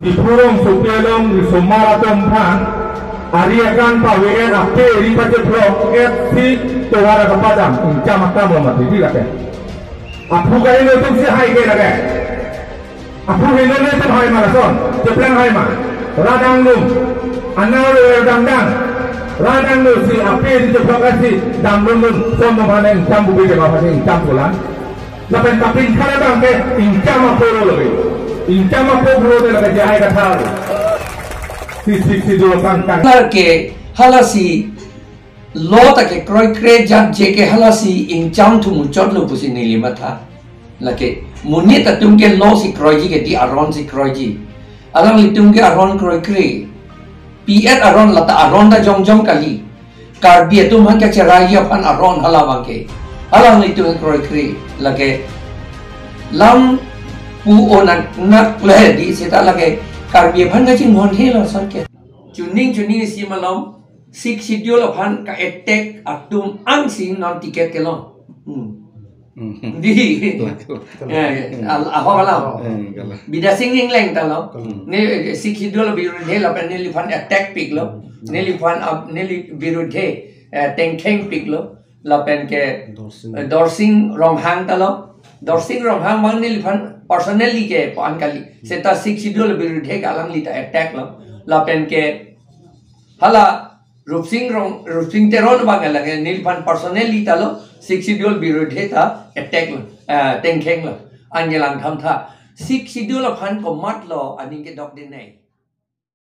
Dipurong supelong sumaratong pan Ariakan pawegan ape eri pate pro FC towara kapadam unca makta momati di lake. Apu kali no tung si hai ke lake. Apu hino ne tung hai marason, jeplang hai ma. Radang lum, anang lu er dang dang. Radang lu si ape eri jepro kasi dang lum lum som momanen jam bubi ke momanen jam pulang. Lepen tapin kare bang ke inca makoro lebih. Incam apolo de lake jahai katharu si si si dua kang lar ke halasi lo ta ke kroi kre jam je ke halasi in cham thu mu chot lo pusi ni lima tha la ke muni ta tum ke lo si kroi ji ke di aron si kroi ji. Alang li tum ke aron kre. Pi et aron la ta aron da jong jong kali. Kar bia tum han ke chara ya pan aron hala bang ke. Alang li tum kroi kre. La ke lam pu onan nak le di sita la ke kar bia phan ga chin hon the lo san ke chuning chuning si malom sik schedule phan ka attack atum ang sing non ticket ke lo di al aho la bida sing ing leng ta lo ne sik schedule bi ru la pen ne li phan attack pik lo ne li phan ab ne li bi ru the teng teng pik lo la pen ke dorsing rong hang ne li phan personally ke pan kali seta sik schedule bi ru the ka lang li ta attack lo la pen ke hala rupsing rong rupsing teron bang lage nilpan personally talo six schedule biro dheta attack lo tengkheng lo angelang tham tha six schedule phan ko mat lo ani ke dok din nei